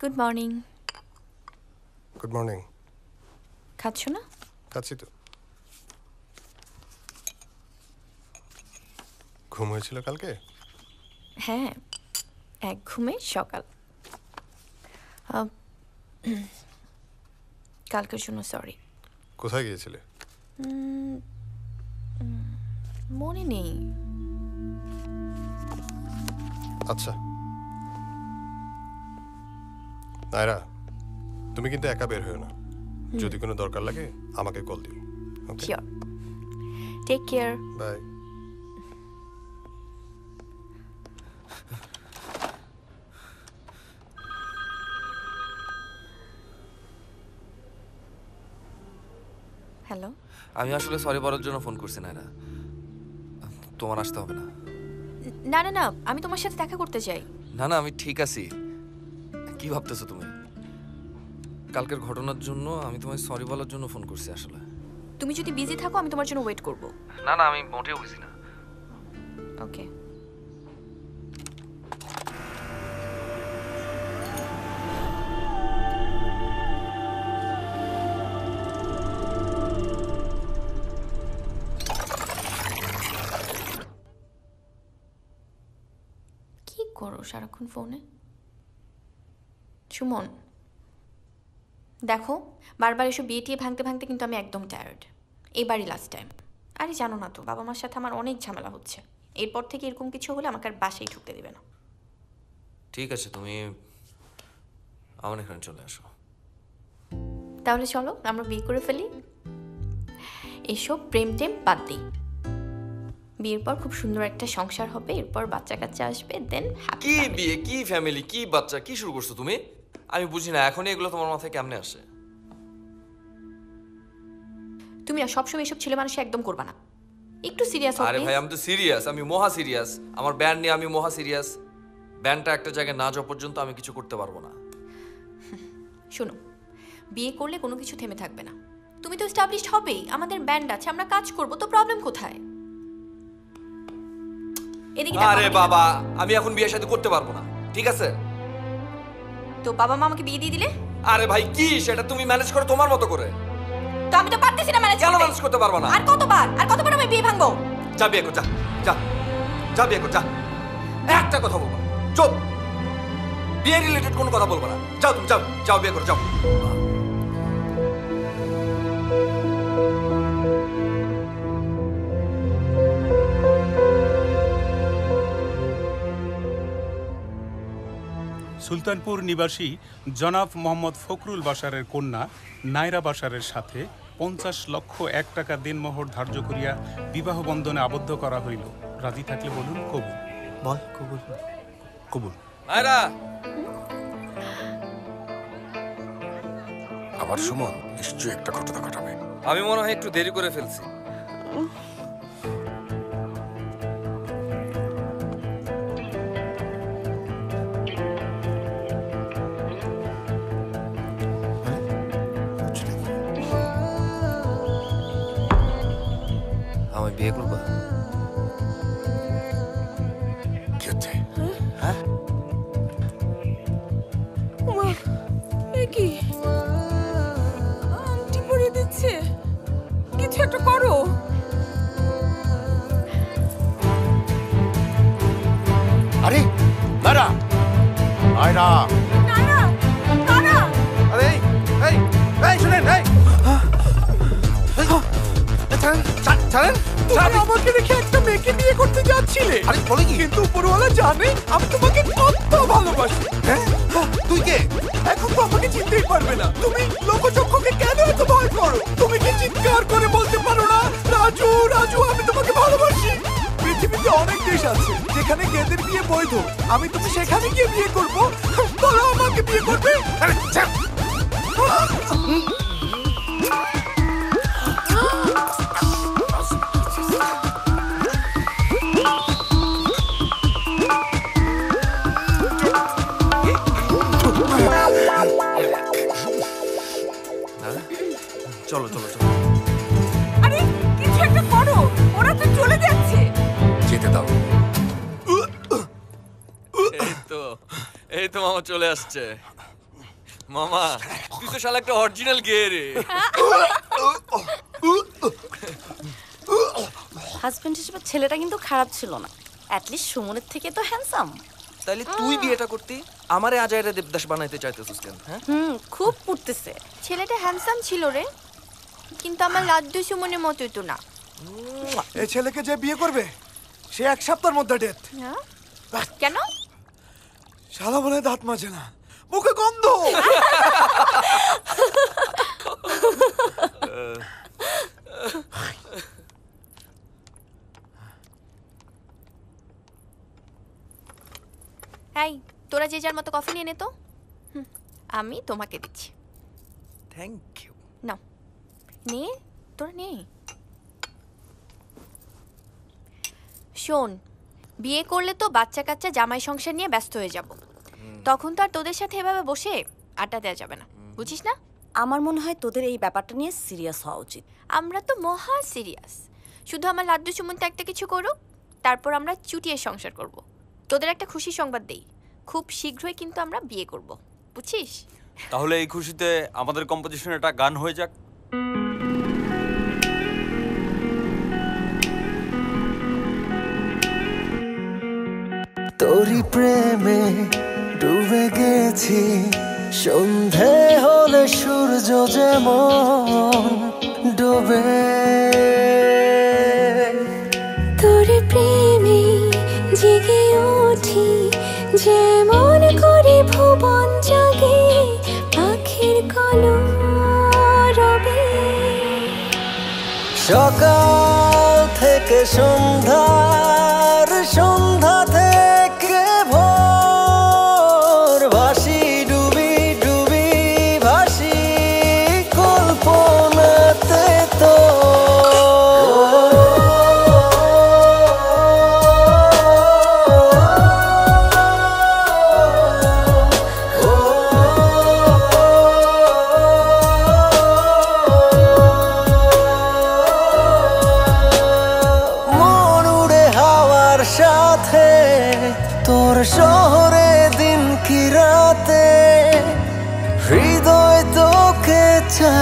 Good morning good morning খাচ্ছ না খাচ্ছি তো ঘুম হয়েছিল কালকে হ্যাঁ এক ঘুমে সকাল আহ, কালকের জন্য সরি কোথায় গিয়েছিলে মনে নেই আচ্ছা নায়রা তুমি কিন্তু একা বের হয়েও না। যদি কোনো দরকার লাগে আমাকে কল দিও okay sure take care bye hello আমি আসলে সরি বলার জন্য ফোন করছি না এরা তোমার আসতে হবে না। না না না আমি তোমার সাথে দেখা করতে চাই। না না আমি ঠিক আছি। কি ভাবতেছো তুমি? কালকের ঘটনার জন্য আমি তোমায় সরি বলার জন্য ফোন করছি আসলে। তুমি যদি বিজি থাকো আমি তোমার জন্য ওয়েট করব। না না আমি মোটেও বুঝি না। ওকে কি করো সারাক্ষণ ফোনে সুমন দেখো বারবার এসব বিয়ে টিয়ে ভাঙতে ভাঙতে কিন্তু আমি একদম টায়ার্ড এবারই লাস্ট টাইম আরে জানো না তো বাবা মার সাথে আমার অনেক ঝামেলা হচ্ছে। এরপর থেকে এরকম কিছু হলে আমাকে আর বাসেই ঢুকতে দেবে না। ঠিক আছে তুমি আমার এখানে চলে আসো। তাহলে চলো আমরা বিয়ে করে ফেলি। এসব প্রেম টেম বাদ দিই। বিয়ের পর খুব সুন্দর একটা সংসার হবে এরপর বাচ্চা কাচ্চা আসবে দেন কি বিয়ে কি ফ্যামিলি কি বাচ্চা কি শুরু করছ তুমি? আমি বুঝি না এখনই এগুলো তোমার মাথায় কেমনে আসে? তুমি আর সবসময় এসব ছেলে মানুষ একদম করবা না। একটু সিরিয়াস আরে ভাই আমি তো সিরিয়াস আমি মহা সিরিয়াস আমার ব্যান্ড নিয়ে আমি মহা সিরিয়াস ব্যান্ডটা একটা জায়গায় না যাওয়া পর্যন্ত আমি কিছু করতে পারব না। শোনো বিয়ে করলে কোনো কিছু থেমে থাকবে না। তুমি তো এস্টাবলিশড হবেই আমাদের ব্যান্ড আছে আমরা কাজ করব তো প্রবলেম কোথায়? এদিকে আরে বাবা আমি এখন বিয়ে সাথে করতে পারব না ঠিক আছে? তো বাবা মা আমাকে বিয়ে দিয়ে দিলে? আরে ভাই কি? সেটা তুমি ম্যানেজ করো তোমার মতো করে। তো আমি তো পারতেছি না ম্যানেজ কেন করতে। ম্যানেজ করতে পারব না? আর কতবার? আর কতবার আমি বিয়ে ভাঙবো? যা বিয়ে কর যা যা। যা বিয়ে কর যা। একটা কথা বলব। চুপ। বিয়ে রিলেটেড কোনো কথা বলব না। যাও তুমি যাও। যাও বিয়ে করো যাও। সুলতানপুর নিবাসী জনাব মোহাম্মদ ফখরুল বাসারের কন্যা নাইরা বাসারের সাথে পঞ্চাশ লক্ষ এক টাকা দিনমোহর ধার্য করিয়া বিবাহ বন্ধনে আবদ্ধ করা হইল। রাজি থাকলে বলুন কবুল। বল কবুল। কবুল। আয়রা আবার সুমন নিশ্চয়ই একটা ঘটনা ঘটাবে। আমি মনে হয় একটু দেরি করে ফেলছি। বিয়ে করবা? কি হচ্ছে? মা এ কি? আংটি পরিয়ে দিচ্ছে। কিছু একটা করো। আরে দাঁড়া আয়রা নানা নানা আরে এই এই এই শুনেন এই! ছাড়েন ছাড়েন। তুমি আমাকে রেখে একটা মেয়েকে বিয়ে করতে যাচ্ছিলে। আরে বলে কি? কিন্তু উপরওয়ালা জানে আমি তোমাকে কত ভালোবাসি। হ্যাঁ? তুই কে? এখন তো আমাকে চিনতেই পারবে না। তুমি লোকচক্ষুকে কেন এত ভয় করো? তুমি কি চিৎকার করে বলতে পারো না? রাজু রাজু আমি তোমাকে ভালোবাসি। পৃথিবীতে অনেক দেশ আছে যেখানে গেদের বিয়ে বৈধ। আমি তুমি সেখানে গিয়ে বিয়ে করব। বলো আমাকে বিয়ে করবে? আরে এই তো মামা চলে আসছে। মামা তুই তো শালা একটা অরিজিনাল গে রে। হাজবেন্ড হিসেবে ছেলেটা কিন্তু খারাপ ছিল না। অ্যাটলিস্ট সুমনের থেকে তো হ্যান্ডসাম তাইলে তুই বিয়েটা করতি? আমারে আজাইরা দেবদাস বানাইতে চাইতেছিস কেন হ্যাঁ? হুম খুব পুড়তেছে। ছেলেটা হ্যান্ডসাম ছিল রে। কিন্তু আমার লাড্ডু সুমনের মতোই তো না। এই ছেলেকে যে বিয়ে করবে সে এক সপ্তাহের মধ্যে ডেথ হ্যাঁ? কেন? শালা বলে দাঁত মাজে না। মুখে গন্ধ। এই তোরা যে যার মতো কফি নিয়ে নে তো। হুম, আমি তোমাকে দিচ্ছি। থ্যাংক ইউ নাও। নে তোরা নে। শোন বিয়ে করলে তো বাচ্চা কাচ্চা জামাই সংসার নিয়ে ব্যস্ত হয়ে যাব। তখন তো আর তোদের সাথে এভাবে বসে আড্ডা দেওয়া যাবে না। বুঝিস না? আমার মনে হয় তোদের এই ব্যাপারটা নিয়ে সিরিয়াস হওয়া উচিত। আমরা তো মহা সিরিয়াস। শুধু আমার লাড্ডু সুমন্ত একটা কিছু করুক তারপর আমরা চুটিয়ে সংসার করব। তোদের একটা খুশি সংবাদ দেই। খুব শীঘ্রই কিন্তু আমরা বিয়ে করব। বুঝছিস তাহলে এই খুশিতে আমাদের কম্পোজিশন একটা গান হয়ে যাক। তোরি প্রেমে ডুবে গেছি। সন্ধে হলে সূর্য যেমন ডুবে। তোর প্রেমে জেগে উঠি যেমন করে ভুবন জাগে পাখির কলরবে। সকাল থেকে সন্ধ্যার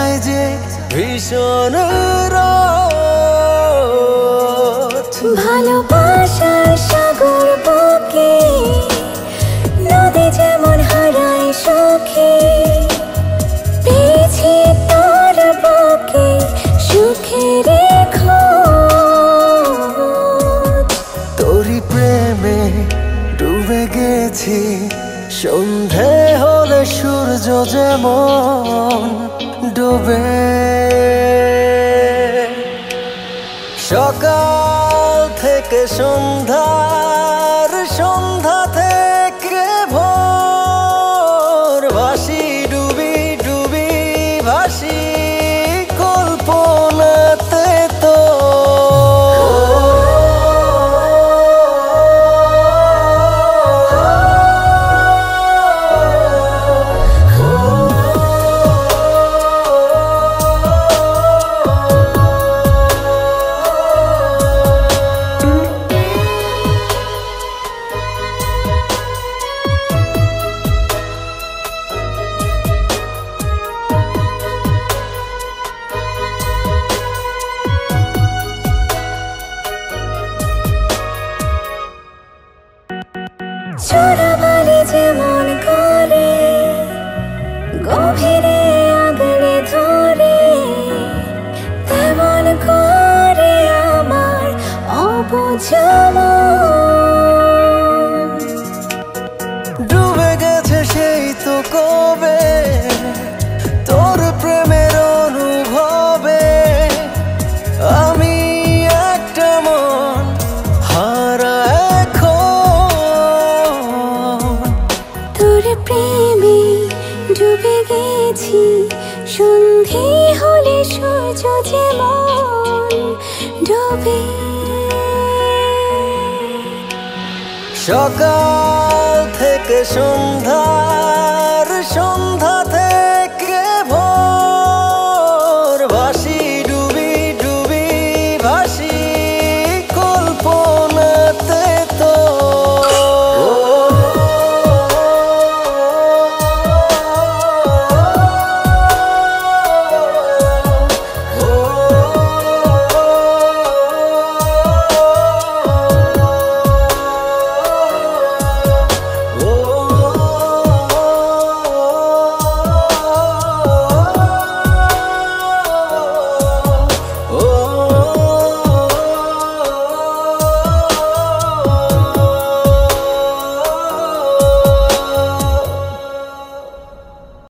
চায় যে ভীষণ ভালোবাসার সাগর বুকে নদী যেমন হারায় সখে পেয়েছি তোর বুকে সুখে রেখো তোরি প্রেমে ডুবে গেছি সন্ধে হলে সূর্য যেমন ডুবে। সকাল থেকে সন্ধ্যার চোরাবালি যেমন সকাল থেকে সন্ধ্যার সন্ধ্যা থেকে ভাসি ডুবি ডুবি ভাসি